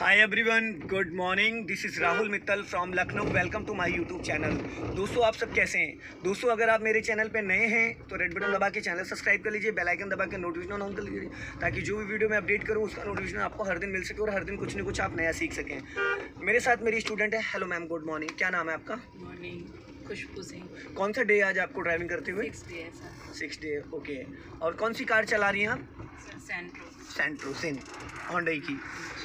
Hi everyone good morning this is Rahul Mittal from Lucknow welcome to my YouTube channel दोस्तों आप सब कैसे हैं? दोस्तों अगर आप मेरे चैनल पे नए हैं तो रेड बटन दबा के चैनल सब्सक्राइब कर लीजिए बेल आइकन दबा के नोटिफिकेशन ऑन कर लीजिए ताकि जो भी वीडियो मैं अपडेट करूँ उसका नोटिफिकेशन आपको हर दिन मिल सके और हर दिन कुछ ना कुछ आप नया सीख सकें। मेरे साथ मेरी स्टूडेंट है। हेलो मैम गुड मॉर्निंग क्या नाम है आपका? मॉर्निंग खुशबू सिंह। कौन सा डे आज आपको ड्राइविंग करते हुए? सिक्स डे ओके और कौन सी कार चला रही हैं आप? सर सेंट्रो सेंट्रोसिन होंडई की।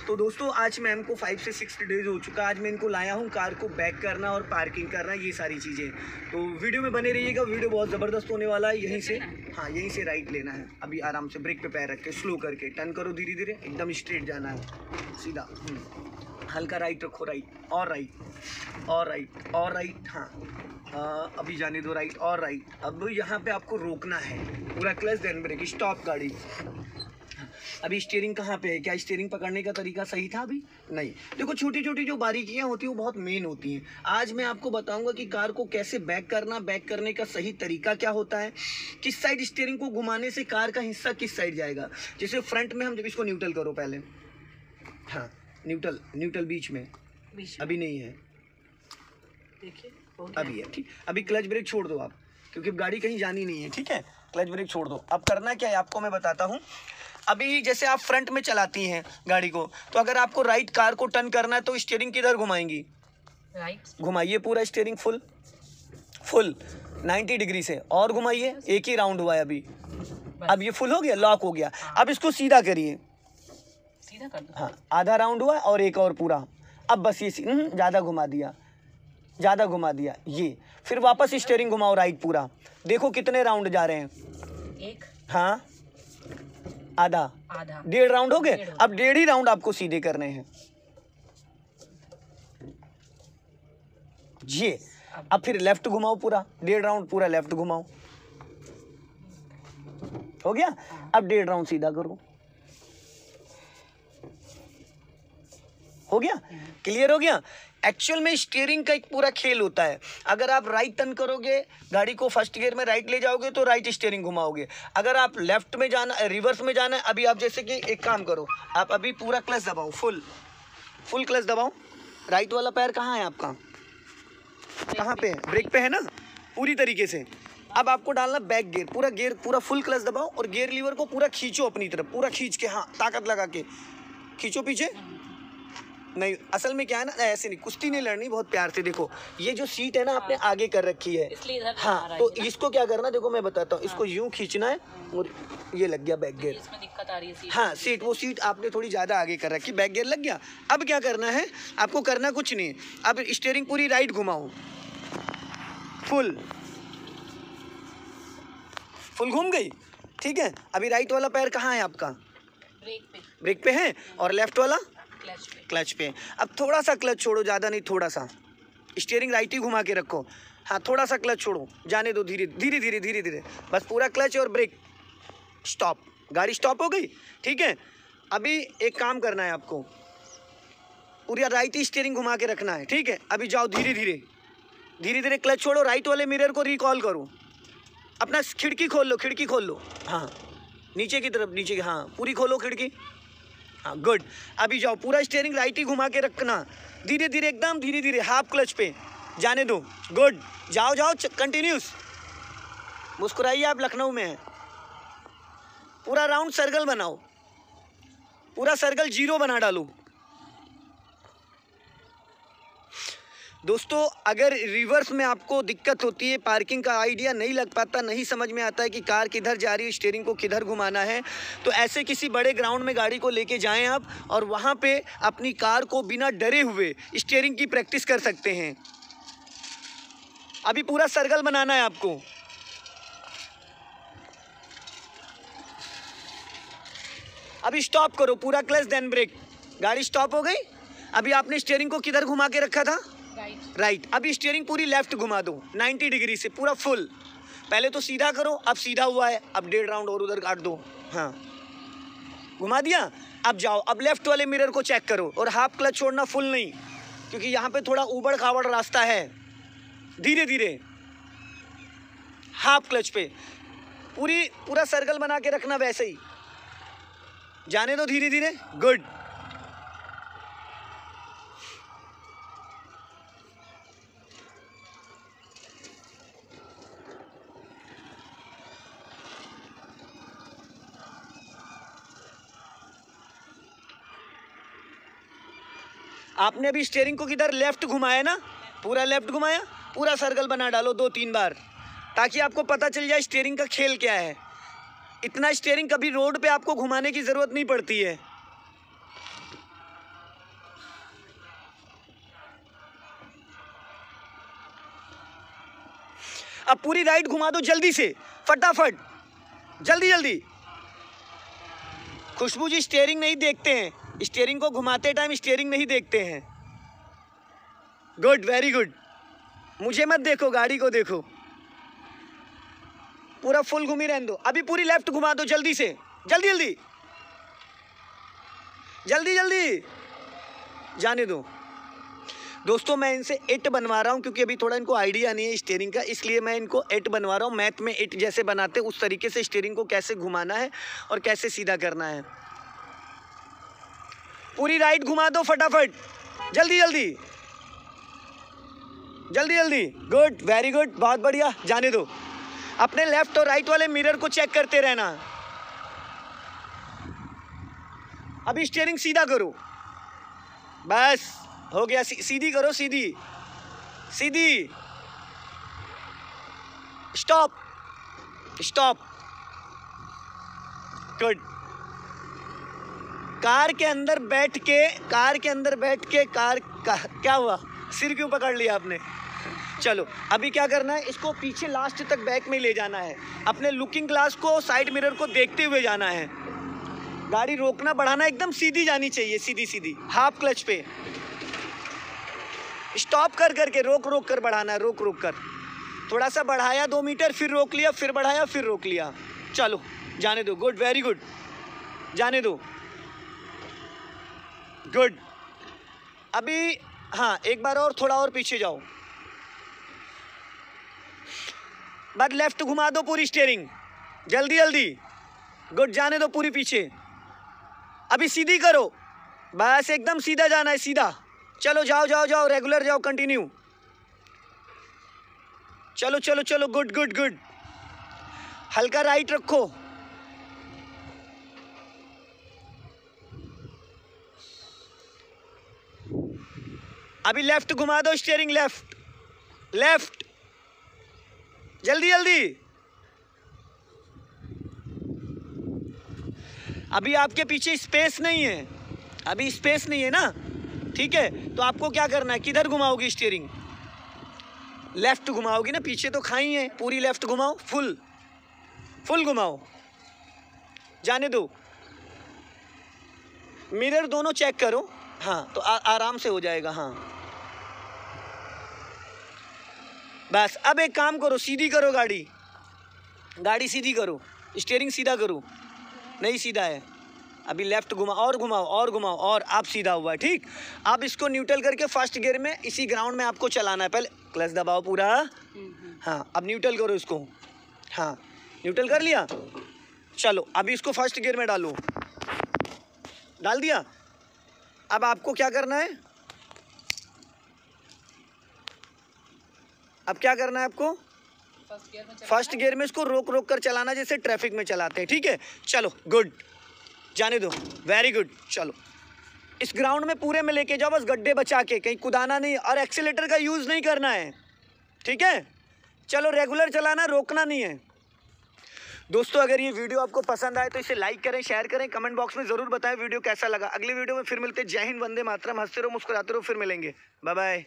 तो दोस्तों आज मैम को फाइव से सिक्स डेज़ हो चुका है। आज मैं इनको लाया हूँ कार को बैक करना और पार्किंग करना ये सारी चीज़ें। तो वीडियो में बने रहिएगा वीडियो बहुत ज़बरदस्त होने वाला है। यहीं से हाँ। यहीं से राइट लेना है। अभी आराम से ब्रेक पे पैर रख के स्लो करके। टर्न करो धीरे धीरे एकदम स्ट्रेट जाना है। सीधा। हम्म। हल्का राइट रखो राइट और राइट और राइट और राइट हाँ। हाँ, अभी जाने दो राइट और राइट अब यहाँ पे आपको रोकना है। पूरा क्लच देन ब्रेक स्टॉप गाड़ी। अभी स्टीयरिंग कहाँ पे है? क्या स्टीयरिंग पकड़ने का तरीका सही था अभी? नहीं। देखो छोटी छोटी जो बारीकियाँ होती हैं वो बहुत मेन होती हैं। आज मैं आपको बताऊँगा कि कार को कैसे बैक करना बैक करने का सही तरीका क्या होता है किस साइड स्टेयरिंग को घुमाने से कार का हिस्सा किस साइड जाएगा। जैसे फ्रंट में हम जब इसको न्यूट्रल करो पहले। हाँ न्यूट्रल न्यूट्रल बीच में। अभी नहीं है। देखिए अभी है। ठीक। अभी क्लच ब्रेक छोड़ दो आप क्योंकि गाड़ी कहीं जानी नहीं है ठीक है? क्लच ब्रेक छोड़ दो। अब करना क्या है आपको मैं बताता हूँ। अभी जैसे आप फ्रंट में चलाती हैं गाड़ी को तो अगर आपको राइट कार को टर्न करना है तो स्टेयरिंग किधर घुमाएँगी? राइट घुमाइए पूरा स्टेयरिंग फुल फुल 90 डिग्री से और घुमाइए एक ही राउंड हुआ है अभी। अब ये फुल हो गया लॉक हो गया। अब इसको सीधा करिए। सीधा कर दो। हाँ आधा राउंड हुआ और एक और पूरा। अब बस ये हम्म, ज़्यादा घुमा दिया। ज़्यादा घुमा दिया। ये। फिर वापस स्टेयरिंग घुमाओ राइट पूरा। देखो कितने राउंड जा रहे हैं। एक। हाँ। आधा। आधा। डेढ़ राउंड हो गए? अब डेढ़ ही राउंड आपको सीधे करने हैं। ये अब फिर लेफ़्ट घुमाओ पूरा। डेढ़ राउंड पूरा लेफ़्ट घुमाओ। हो गया? अब डेढ़ राउंड सीधा करो। हो गया? क्लियर हो गया? एक्चुअल में स्टीयरिंग का एक पूरा खेल होता है। अगर आप राइट टर्न करोगे, गाड़ी को फ़र्स्ट गियर में राइट ले जाओगे तो राइट स्टीयरिंग घुमाओगे। अगर आप लेफ़्ट में जाना रिवर्स में जाना है, अभी आप जैसे कि एक काम करो, आप अभी पूरा क्लच दबाओ फुल फुल क्लच दबाओ। राइट वाला पैर कहाँ है आपका? कहाँ पे है? ब्रेक पे है ना? पूरी तरीके से। अब आपको डालना बैक गियर पूरा गियर पूरा फुल क्लच दबाओ और गियर लीवर को पूरा खींचो अपनी तरफ़। पूरा खींच के हाँ ताकत लगा के। खींचो पीछे। नहीं असल में क्या है ना ऐसे नहीं कुश्ती नहीं लड़नी बहुत प्यार से देखो। ये जो सीट है ना आपने आगे कर रखी है। इसलिए हाँ तो इसको क्या करना देखो मैं बताता हूँ इसको यूँ खींचना है और ये लग गया बैक गियर दिक्कत आ रही है हाँ सीट वो सीट आपने थोड़ी ज़्यादा आगे कर रखी बैक गियर लग गया। अब क्या करना है आपको करना कुछ नहीं। अब स्टेयरिंग पूरी राइट घुमाओ। फुल फुल घूम गई? ठीक है अभी राइट वाला पैर कहाँ है आपका? ब्रेक पे। ब्रेक पे है? और लेफ़्ट वाला? क्लच पे। क्लच पे। अब थोड़ा सा क्लच छोड़ो, ज़्यादा नहीं, थोड़ा सा। स्टीयरिंग राइट ही घुमा के रखो। हाँ थोड़ा सा क्लच छोड़ो। जाने दो धीरे धीरे धीरे धीरे धीरे। बस पूरा क्लच और ब्रेक। स्टॉप। गाड़ी स्टॉप हो गई? ठीक है। अभी एक काम करना है आपको। पूरा राइट ही स्टीयरिंग घुमा के रखना है। ठीक है? अभी जाओ धीरे धीरे। धीरे धीरे क्लच छोड़ो। राइट वाले मिरर को रिकॉल करो। अपना खिड़की खोल लो, खिड़की खोल लो। हाँ। नीचे की तरफ़, नीचे की हाँ। पूरी खोलो खिड़की। हाँ गुड अभी जाओ, पूरा स्टेयरिंग राइट ही घुमा के रखना। धीरे धीरे एकदम धीरे धीरे हाफ़ क्लच पे। जाने दो। गुड जाओ जाओ कंटिन्यूस मुस्कुराइए आप, लखनऊ में हैं। पूरा राउंड सर्कल बनाओ। पूरा सर्कल ज़ीरो बना डालो। दोस्तों, अगर रिवर्स में आपको दिक्कत होती है पार्किंग का आइडिया नहीं लग पाता, नहीं समझ में आता है कि कार किधर जा रही है स्टीयरिंग को किधर घुमाना है तो ऐसे किसी बड़े ग्राउंड में गाड़ी को लेके जाएँ आप और वहाँ पे अपनी कार को बिना डरे हुए स्टीयरिंग की प्रैक्टिस कर सकते हैं। अभी पूरा सर्कल बनाना है आपको। अभी स्टॉप करो, पूरा क्लच देन ब्रेक गाड़ी स्टॉप हो गई? अभी आपने स्टेयरिंग को किधर घुमा के रखा था? राइट अभी स्टीयरिंग पूरी लेफ़्ट घुमा दो। 90 डिग्री से पूरा फुल पहले तो सीधा करो, अब सीधा हुआ है। अब डेढ़ राउंड और उधर काट दो। हाँ। घुमा दिया? अब जाओ। अब लेफ़्ट वाले मिरर को चेक करो और हाफ़ क्लच छोड़ना फुल नहीं। क्योंकि यहाँ पे थोड़ा उबड़ खाबड़ रास्ता है। धीरे धीरे हाफ़ क्लच पे। पूरी, पूरा सर्कल बना के रखना वैसे ही। जाने दो धीरे धीरे गुड आपने अभी स्टेयरिंग को किधर लेफ़्ट घुमाया ना? पूरा लेफ़्ट घुमाया? पूरा सर्कल बना डालो दो तीन बार, ताकि आपको पता चल जाए स्टेयरिंग का खेल क्या है। इतना स्टेयरिंग कभी रोड पे आपको घुमाने की ज़रूरत नहीं पड़ती है। अब पूरी राइट घुमा दो जल्दी से, फटाफट। जल्दी जल्दी। खुशबू जी स्टेयरिंग नहीं देखते हैं। स्टेयरिंग को घुमाते टाइम स्टेयरिंग नहीं देखते हैं। गुड वेरी गुड मुझे मत देखो, गाड़ी को देखो। पूरा फुल घूमी रहने दो। अभी पूरी लेफ़्ट घुमा दो, जल्दी से। जल्दी जल्दी। जल्दी जल्दी। जाने दो। दोस्तों, मैं इनसे एट बनवा रहा हूँ, क्योंकि अभी थोड़ा इनको आइडिया नहीं है स्टेयरिंग का, इसलिए मैं इनको एट बनवा रहा हूँ। मैथ में एट जैसे बनाते उस तरीके से स्टेयरिंग को कैसे घुमाना है और कैसे सीधा करना है। पूरी राइट घुमा दो फटाफट। जल्दी जल्दी। जल्दी जल्दी। गुड वेरी गुड बहुत बढ़िया जाने दो। अपने लेफ़्ट और राइट वाले मिरर को चेक करते रहना। अभी स्टेयरिंग सीधा करो। बस हो गया सी, सीधी करो सीधी। सीधी। स्टॉप स्टॉप गुड कार के अंदर बैठ के कार के अंदर बैठ के कार का, क्या हुआ? सिर क्यों पकड़ लिया आपने? चलो अभी क्या करना है? इसको पीछे लास्ट तक बैक में ले जाना है। अपने लुकिंग ग्लास को साइड मिरर को देखते हुए जाना है। गाड़ी रोकना बढ़ाना एकदम सीधी जानी चाहिए सीधी सीधी। हाफ़ क्लच पे। स्टॉप कर करके रोक रोक कर बढ़ाना है रोक रोक कर। थोड़ा सा बढ़ाया दो मीटर फिर रोक लिया फिर बढ़ाया फिर रोक लिया। चलो जाने दो। गुड वेरी गुड जाने दो। गुड। अभी हाँ एक बार और, थोड़ा और पीछे जाओ। बाद लेफ़्ट घुमा दो पूरी स्टेयरिंग जल्दी जल्दी। गुड, जाने दो पूरी पीछे। अभी सीधी करो। बस एकदम सीधा जाना है, सीधा। चलो, जाओ जाओ जाओ रेगुलर जाओ कंटिन्यू चलो चलो चलो गुड गुड गुड हल्का राइट रखो। अभी लेफ़्ट घुमा दो स्टीयरिंग लेफ़्ट लेफ़्ट जल्दी जल्दी. अभी आपके पीछे स्पेस नहीं है. अभी स्पेस नहीं है ना? ठीक है तो आपको क्या करना है? किधर घुमाओगी स्टीयरिंग लेफ़्ट घुमाओगी ना पीछे तो खाई है. पूरी लेफ़्ट घुमाओ फुल फुल घुमाओ. जाने दो. मिरर दोनों चेक करो. हाँ तो आ, आराम से हो जाएगा हाँ. बस, अब एक काम करो, सीधी करो गाड़ी। गाड़ी सीधी करो स्टेयरिंग सीधा करो। नहीं सीधा है। अभी लेफ़्ट घुमाओ, और घुमाओ और घुमाओ, और आप सीधा हुआ है, ठीक? आप इसको न्यूट्रल करके फ़र्स्ट गियर में, इसी ग्राउंड में आपको चलाना है। पहले क्लच दबाओ पूरा। हाँ अब न्यूट्रल करो इसको। हाँ न्यूट्रल कर लिया? चलो, अभी इसको फ़र्स्ट गियर में डालो। डाल दिया? अब आपको क्या करना है? अब क्या करना है आपको? फ़र्स्ट गियर में इसको रोक रोक कर चलाना जैसे ट्रैफ़िक में चलाते हैं ठीक है? चलो गुड जाने दो। वेरी गुड चलो। इस ग्राउंड में पूरे में लेके जाओ बस गड्ढे बचा के कहीं कुदाना नहीं और एक्सीटर का यूज़ नहीं करना है। ठीक है? चलो रेगुलर चलाना रोकना नहीं है। दोस्तों अगर ये वीडियो आपको पसंद आए तो इसे लाइक करें शेयर करें कमेंट बॉक्स में ज़रूर बताएँ वीडियो कैसा लगा। अगले वीडियो में फिर मिलते जय हिंद वंदे मातरम। हँसते रहो मुस्कुराते रहो फिर मिलेंगे। Bye bye